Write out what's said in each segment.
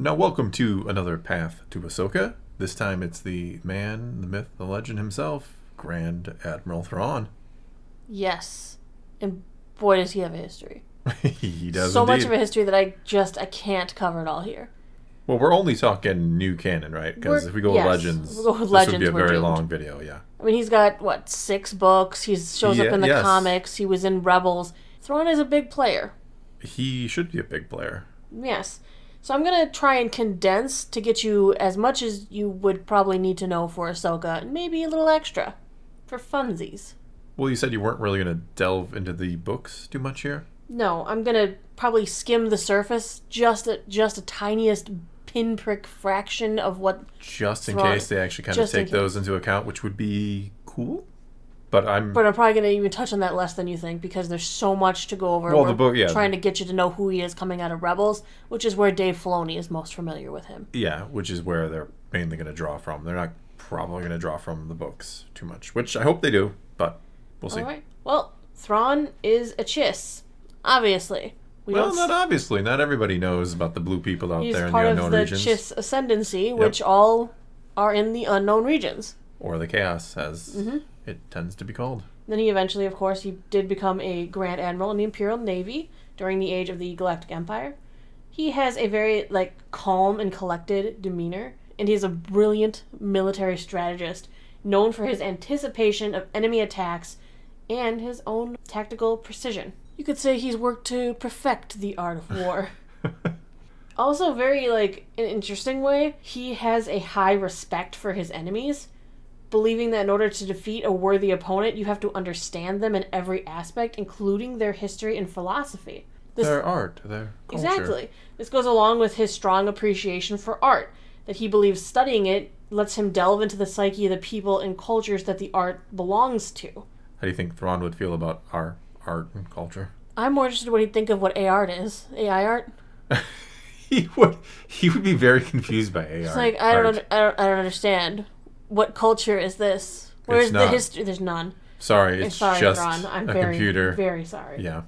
Now, welcome to another path to Ahsoka. This time it's the man, the myth, the legend himself, Grand Admiral Thrawn. Yes. And boy, does he have a history. he does so much of a history that I just I can't cover it all here. Well, we're only talking new canon, right? Because if we go yes, Legends, if we go this would be a very doomed. long video, yeah. I mean, he's got what six books. He shows Yeah, up in the yes. comics. He was in Rebels. Thrawn is a big player. He should be a big player. Yes. So I'm gonna try and condense to get you as much as you would probably need to know for Ahsoka, and maybe a little extra for funsies. Well, you said you weren't really going to delve into the books too much here. No, I'm gonna probably skim the surface just a just a tiniest pinprick fraction of what. Just in case they actually kind of just take those into account, which would be cool. But I'm But I'm probably gonna even touch on that less than you think because there's so much to go over. Well, the book- yeah. Trying to get you to know who he is coming out of Rebels, which is where Dave Filoni is most familiar with him. yeah, which is where they're mainly going to draw from. They're not probably going to draw from the books too much, which I hope they do, but we'll see. All right. Well, Thrawn is a chiss, obviously. We Well, don't obviously. Not everybody knows about the blue people out there in the unknown regions. He's part of the Chiss ascendancy, which all are in the unknown regions. or the chaos, as Mm-hmm. It tends to be called. Then he eventually, of course, he did become a Grand Admiral in the Imperial Navy during the age of the Galactic Empire. He has a very like calm and collected demeanor, and he's a brilliant military strategist, known for his anticipation of enemy attacks and his own tactical precision. You could say he's worked to perfect the art of war. also very like an interesting way he has a high respect for his enemies believing that in order to defeat a worthy opponent you have to understand them in every aspect including their history and philosophy this, Their art, their culture. exactly this goes along with his strong appreciation for art that he believes studying it lets him delve into the psyche of the people and cultures that the art belongs to How do you think Thrawn would feel about our art and culture? i'm more interested in what he'd think of what a art is ai art he would. He would be very confused by AR. It's like I don't. I don't, I don't understand. What culture is this? Where's the history? There's none. Sorry, it's sorry, just Ron. I'm a very, computer. very sorry. Yeah,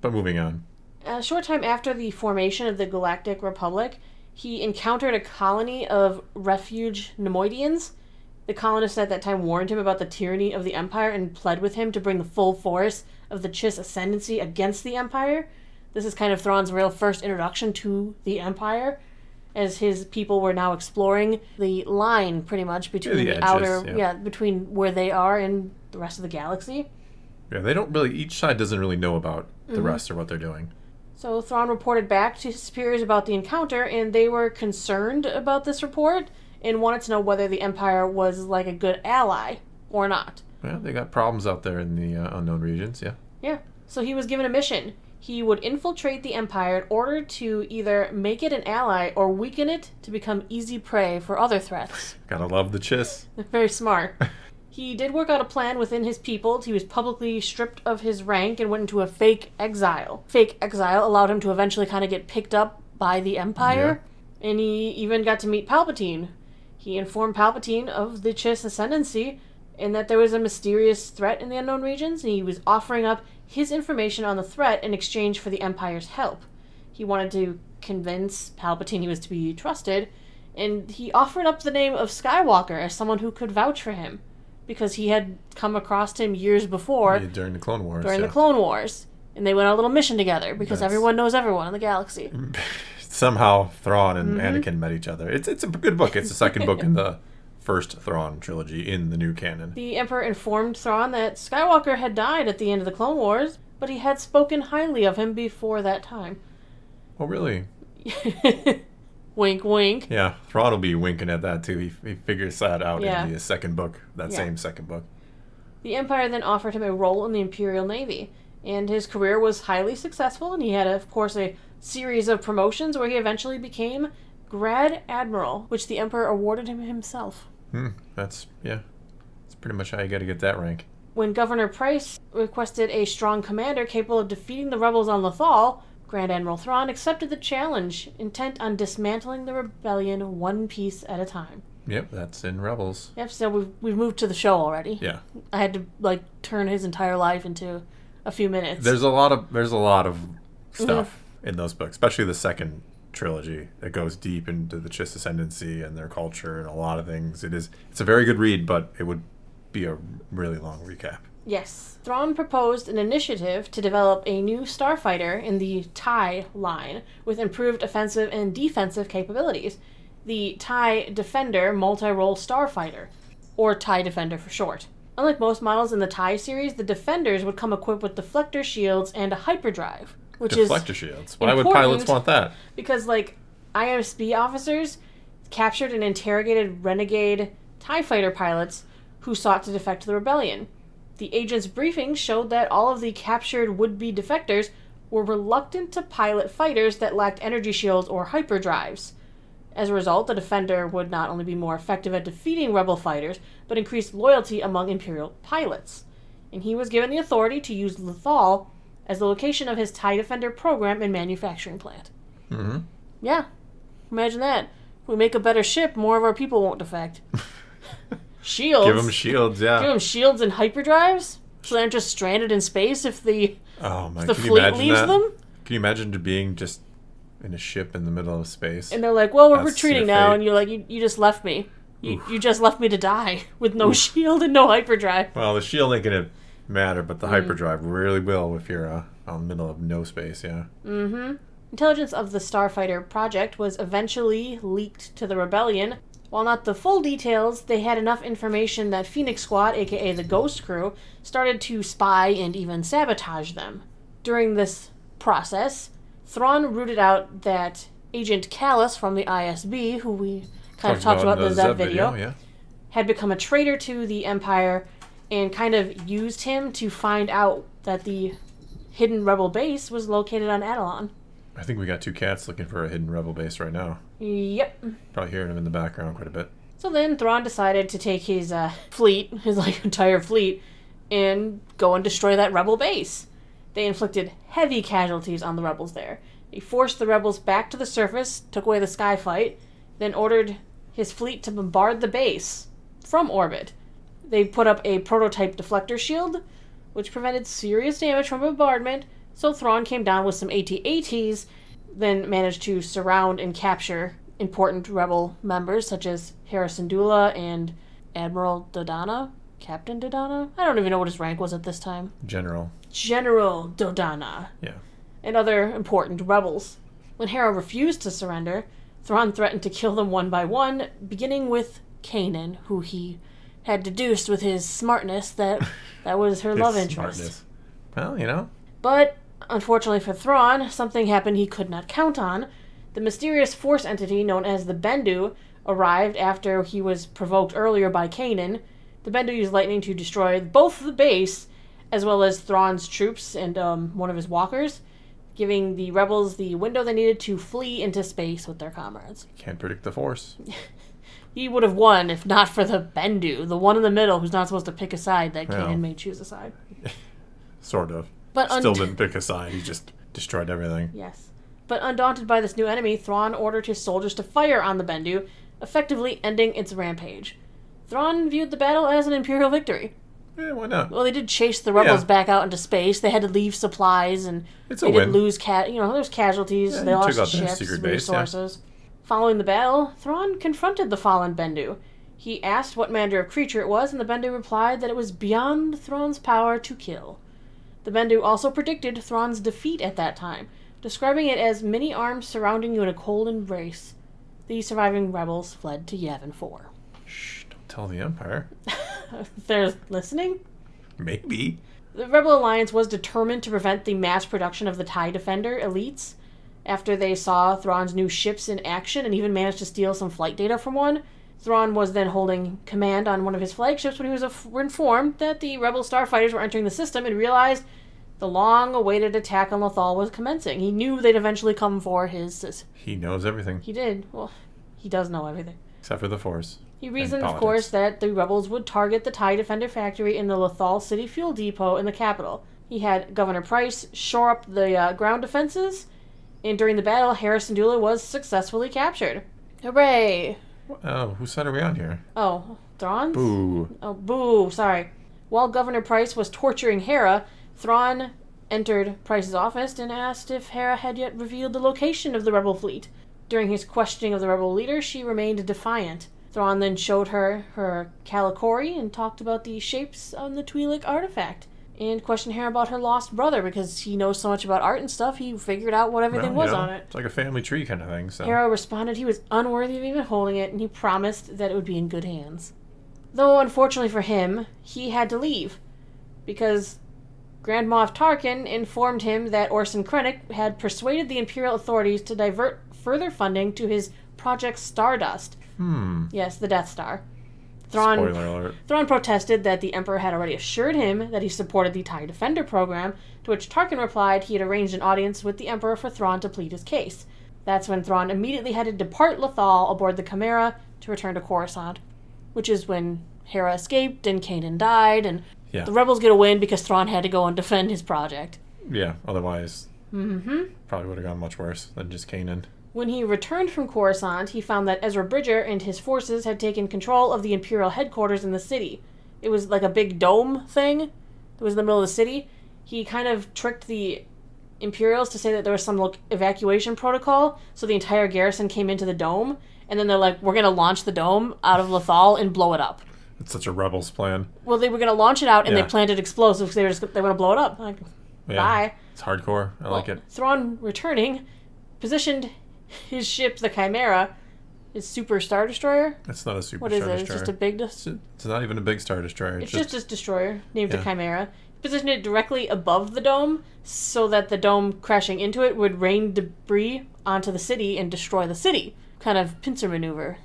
but moving on. A short time after the formation of the Galactic Republic, he encountered a colony of refuge Neimoidians. The colonists at that time warned him about the tyranny of the Empire and pled with him to bring the full force of the Chiss ascendancy against the Empire. This is kind of Thrawn's real first introduction to the Empire, as his people were now exploring the line, pretty much between the the, edges, outer, yeah. yeah, between where they are and the rest of the galaxy. Yeah, they don't really. Each side doesn't really know about the Mm-hmm. rest or what they're doing. So Thrawn reported back to his superiors about the encounter, and they were concerned about this report and wanted to know whether the Empire was like a good ally or not. Yeah, they got problems out there in the uh, unknown regions. Yeah. Yeah. So he was given a mission. He would infiltrate the Empire in order to either make it an ally or weaken it to become easy prey for other threats. Gotta love the chiss. Very smart. He did work out a plan within his people. He was publicly stripped of his rank and went into a fake exile. Fake exile allowed him to eventually kind of get picked up by the Empire, and he even got to meet Palpatine. He informed Palpatine of the Chiss ascendancy and that there was a mysterious threat in the unknown regions, and he was offering up his information on the threat in exchange for the Empire's help. He wanted to convince Palpatine he was to be trusted, and he offered up the name of Skywalker as someone who could vouch for him because he had come across him years before Yeah, during the Clone Wars. during yeah. the Clone Wars. And they went on a little mission together because That's- everyone knows everyone in the galaxy. Somehow Thrawn and Mm-hmm. Anakin met each other. It's it's a good book. It's the second book in the first Thrawn trilogy in the new canon. The Emperor informed Thrawn that Skywalker had died at the end of the Clone Wars, but he had spoken highly of him before that time. Oh, really? wink, wink. Yeah, Thrawn will be winking at that too. He, he figures that out Yeah. in the second book, that Yeah. same second book. The Empire then offered him a role in the Imperial Navy, and his career was highly successful, and he had, of course, a series of promotions where he eventually became Grad Admiral, which the Emperor awarded him himself. Hmm, that's yeah. That's pretty much how you got to get that rank. When Governor Price requested a strong commander capable of defeating the rebels on Lothal, Grand Admiral Thrawn accepted the challenge, intent on dismantling the rebellion one piece at a time. Yep, that's in Rebels. Yep, so we've, we've moved to the show already. Yeah, I had to, like, turn his entire life into a few minutes. there's a lot of there's a lot of stuff Mm-hmm. in those books, especially the second trilogy that goes deep into the Chiss ascendancy and their culture and a lot of things. It is it's a very good read, but it would be a really long recap. Yes. Thrawn proposed an initiative to develop a new starfighter in the TIE line with improved offensive and defensive capabilities. The TIE Defender multi role starfighter, or TIE Defender for short. Unlike most models in the TIE series, the Defenders would come equipped with deflector shields and a hyperdrive, which is Deflector shields. Why would pilots want that? because like ISB officers captured and interrogated renegade TIE fighter pilots who sought to defect to the rebellion. The agent's briefings showed that all of the captured would-be defectors were reluctant to pilot fighters that lacked energy shields or hyperdrives. As a result, the defender would not only be more effective at defeating rebel fighters, but increase loyalty among Imperial pilots. And he was given the authority to use Lothal as the location of his TIE Defender program and manufacturing plant. hmm Yeah. Imagine that. If we make a better ship, more of our people won't defect. shields. Give them shields, yeah. Give them shields and hyperdrives, so they aren't just stranded in space if the oh my! the fleet leaves that? them. Can you imagine being just in a ship in the middle of space? And they're like, "Well, we're That's retreating now," and you're like, "You, you just left me. You, Oof. you just left me to die with no shield and no hyperdrive." well, the shield ain't gonna matter, but Mm. the hyperdrive really will if you're uh, in the middle of no space. Yeah. Mm-hmm. Intelligence of the Starfighter project was eventually leaked to the rebellion. While not the full details, they had enough information that Phoenix Squad, aka the Ghost Crew, started to spy and even sabotage them. During this process, Thrawn rooted out that Agent Kallus from the ISB, who we kind of talked about, in the Zeb video, Yeah. had become a traitor to the Empire and kind of used him to find out that the hidden rebel base was located on Atollon. I think we got two cats looking for a hidden rebel base right now. Yep. Probably hearing them in the background quite a bit. So then Thrawn decided to take his uh, fleet, his like entire fleet, and go and destroy that rebel base. They inflicted heavy casualties on the rebels there. He forced the rebels back to the surface, took away the sky fight, then ordered his fleet to bombard the base from orbit. They put up a prototype deflector shield, which prevented serious damage from bombardment. So Thrawn came down with some AT-ATs, then managed to surround and capture important rebel members such as Hera Syndulla and Admiral Dodonna, Captain Dodonna. I don't even know what his rank was at this time. General. General Dodonna Yeah. and other important rebels. When Hera refused to surrender, Thrawn threatened to kill them one by one, beginning with Kanan, who he had deduced with his smartness that that was her love interest. smartness. Well, you know. But unfortunately for Thrawn, something happened he could not count on. The mysterious force entity known as the Bendu arrived after he was provoked earlier by Kanan. The Bendu used lightning to destroy both the base as well as Thrawn's troops and um, one of his walkers, giving the rebels the window they needed to flee into space with their comrades. Can't predict the force. He would have won if not for the Bendu, the one in the middle who's not supposed to pick a side that Yeah. Kanan may choose a side. Sort of. But Still didn't pick a side. He just destroyed everything. Yes. But undaunted by this new enemy, Thrawn ordered his soldiers to fire on the Bendu, effectively ending its rampage. Thrawn viewed the battle as an Imperial victory. Yeah, why not? Well, they did chase the rebels Yeah. back out into space. They had to leave supplies, and It's they win. did lose ca- You know, there's casualties. Yeah, they lost took out their ships, secret base, yeah. Following the battle, Thrawn confronted the fallen Bendu. He asked what manner of creature it was, and the Bendu replied that it was beyond Thrawn's power to kill. The Bendu also predicted Thrawn's defeat at that time, describing it as many arms surrounding you in a cold embrace. The surviving rebels fled to Yavin 4. Shh, don't tell the Empire. They're listening? Maybe. The Rebel Alliance was determined to prevent the mass production of the TIE Defender elites. After they saw Thrawn's new ships in action and even managed to steal some flight data from one, Thrawn was then holding command on one of his flagships when he was af- informed that the Rebel starfighters were entering the system and realized the long awaited attack on Lothal was commencing. He knew they'd eventually come for his. his- He knows everything He did. Well, he does know everything. except for the force. He reasoned, of course, that the rebels would target the TIE Defender factory in the Lothal City Fuel Depot in the capital. He had Governor Price shore up the uh, ground defenses, and during the battle, Hera Syndulla was successfully captured. Hooray! Oh, whose side are we on here? Oh, Thrawn's? Boo. Oh, boo, sorry. While Governor Price was torturing Hera, Thrawn entered Price's office and asked if Hera had yet revealed the location of the rebel fleet. During his questioning of the rebel leader, she remained defiant. Thrawn then showed her her Kalikori and talked about the shapes on the Twi'lek artifact. And questioned her about her lost brother because he knows so much about art and stuff, he figured out what everything Well, was know, on it. It's like a family tree kind of thing. So Hera responded he was unworthy of even holding it, and he promised that it would be in good hands. Though, unfortunately for him, he had to leave, because Grand Moff Tarkin informed him that Orson Krennic had persuaded the Imperial authorities to divert further funding to his Project Stardust. hmm. Yes, the Death Star. Thrawn. Thrawn protested that the Emperor had already assured him that he supported the TIE Defender program, to which Tarkin replied he had arranged an audience with the Emperor for Thrawn to plead his case. That's when Thrawn immediately had to depart Lothal aboard the Chimera to return to Coruscant, which is when Hera escaped and Kanan died, and Yeah. the rebels get a win because Thrawn had to go and defend his project. Yeah. Otherwise, hmm probably would have gone much worse than just Kanan. When he returned from Coruscant, he found that Ezra Bridger and his forces had taken control of the Imperial headquarters in the city. It was like a big dome thing that was in the middle of the city. He kind of tricked the Imperials to say that there was some like, evacuation protocol, so the entire garrison came into the dome, and then they're like, "We're gonna launch the dome out of Lothal and blow it up." It's such a rebels plan. Well, they were gonna launch it out, and Yeah. they planted explosives. They were just they want to blow it up. Like, Yeah. bye. It's hardcore. I like it. Thrawn returning positioned his ship, the Chimera, his super star destroyer. It's not a super What is star it? It's just a big. It's, it's not even a big star destroyer. It's It's, just a destroyer named the Yeah. Chimera. Positioned it directly above the dome so that the dome crashing into it would rain debris onto the city and destroy the city. Kind of pincer maneuver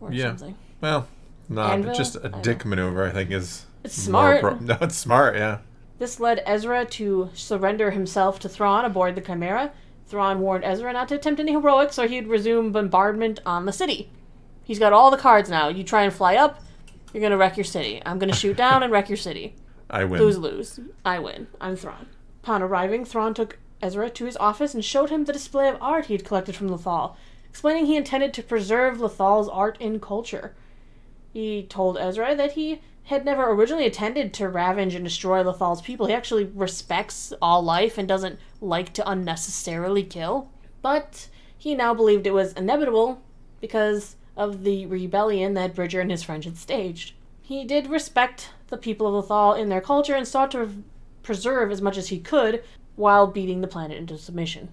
or Yeah. something. well, not just a I dick maneuver. I think is It's smart. pro- no, it's smart. Yeah. This led Ezra to surrender himself to Thrawn aboard the Chimera. Thrawn warned Ezra not to attempt any heroics or he'd resume bombardment on the city. He's got all the cards now. You try and fly up, you're gonna wreck your city. I'm gonna shoot down and wreck your city. I win. Lose lose. I win. I'm Thrawn. Upon arriving, Thrawn took Ezra to his office and showed him the display of art he had collected from Lothal, explaining he intended to preserve Lothal's art and culture. He told Ezra that he had never originally intended to ravage and destroy Lothal's people. He actually respects all life and doesn't like to unnecessarily kill. But he now believed it was inevitable because of the rebellion that Bridger and his friends had staged. He did respect the people of Lothal in their culture and sought to preserve as much as he could while beating the planet into submission.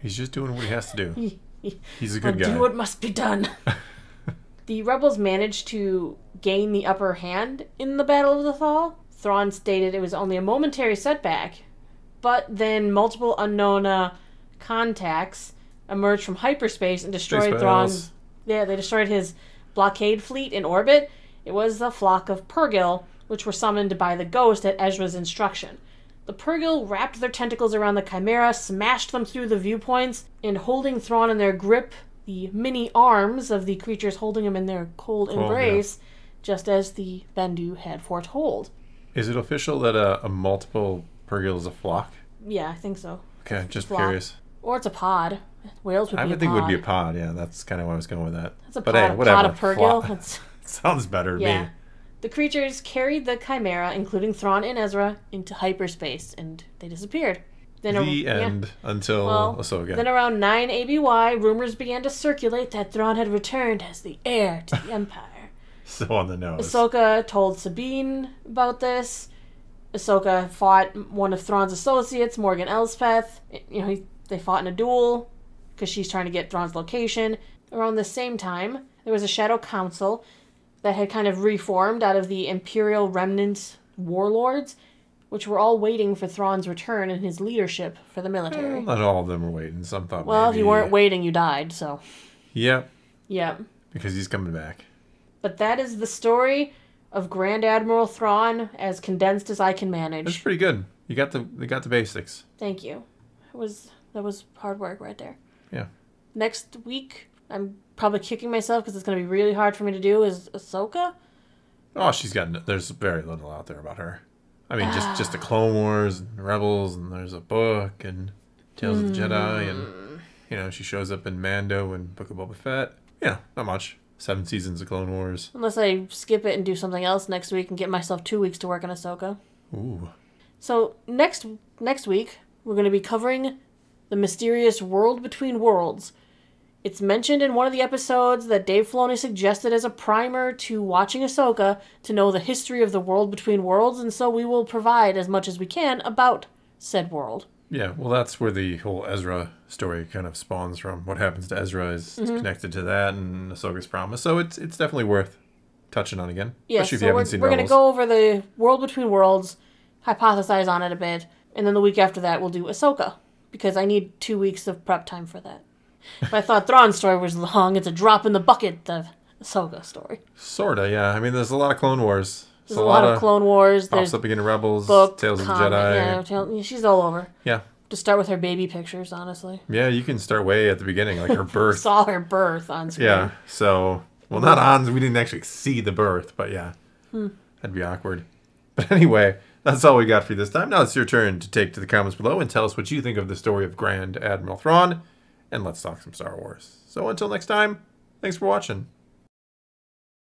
He's just doing what he has to do. He, he, He's a good guy. do what must be done. the rebels managed to gain the upper hand in the Battle of Lothal. Thrawn stated it was only a momentary setback, but then multiple unknown uh, contacts emerged from hyperspace and destroyed Thrawn's. Yeah, they destroyed his blockade fleet in orbit. It was the flock of Purrgil, which were summoned by the ghost at Ezra's instruction. The Purrgil wrapped their tentacles around the Chimera, smashed them through the viewpoints, and holding Thrawn in their grip, the mini arms of the creatures holding him in their cold Cold, yeah. embrace, just as the Bendu had foretold. Is it official that a, a multiple Purrgil is a flock? Yeah, I think so. Okay, just Flock. curious. Or it's a pod. Whales would I would think it pod. would be a pod. Yeah, that's kind of why I was going with that. That's a but pod, hey, whatever. pod of. That's- Sounds better to Yeah. me. The creatures carried the Chimera, including Thrawn and Ezra, into hyperspace, and they disappeared. Then the yeah. end until Well, Ahsoka. Then around 9 ABY, rumors began to circulate that Thrawn had returned as the heir to the Empire. so on the nose. Ahsoka told Sabine about this. Ahsoka fought one of Thrawn's associates, Morgan Elspeth. You know, he, they fought in a duel because she's trying to get Thrawn's location. Around the same time, there was a Shadow Council that had kind of reformed out of the Imperial remnant warlords, which were all waiting for Thrawn's return and his leadership for the military. Well, not all of them were waiting. Some thought Well, if you weren't waiting, you died, so. Yep, Yep. because he's coming back. But that is the story of Grand Admiral Thrawn as condensed as I can manage. That's pretty good. You got the you got the basics. Thank you. It was that was hard work right there. Yeah. Next week, I'm probably kicking myself because it's going to be really hard for me to do is Ahsoka. Oh, she's got. no- There's very little out there about her. I mean, just just the ah. Clone Wars and Rebels, and there's a book and Tales of the Jedi, and mm. you know she shows up in Mando and Book of Boba Fett. Yeah, not much. Seven seasons of Clone Wars. Unless I skip it and do something else next week and get myself two weeks to work on Ahsoka. Ooh, So next next week we're going to be covering the mysterious World Between Worlds, It's mentioned in one of the episodes that Dave Filoni suggested as a primer to watching Ahsoka to know the history of the world between worlds, and so we will provide as much as we can about said world. Yeah, well, that's where the whole Ezra story kind of spawns from. What happens to Ezra is Mm-hmm. connected to that and Ahsoka's promise. So it's it's definitely worth touching on again. Yeah, especially if so you we're, haven't seen we're going to go over the world between worlds, hypothesize on it a bit, and then the week after that we'll do Ahsoka because I need two weeks of prep time for that. If I thought Thrawn's story was long, it's a drop in the bucket. The Ahsoka story. Sorta, yeah. I mean, there's a lot of Clone Wars. There's a lot of Clone Wars. pops There's up again in Rebels, book, Tales of the Jedi. Yeah, she's all over. yeah. To start with her baby pictures, honestly. Yeah, you can start way at the beginning, like her birth. Saw her birth on screen. yeah. So, well, not on. We didn't actually see the birth, but yeah, Hmm. that'd be awkward. But anyway, that's all we got for you this time. Now it's your turn to take to the comments below and tell us what you think of the story of Grand Admiral Thrawn, and let's talk some Star Wars. So until next time, thanks for watching.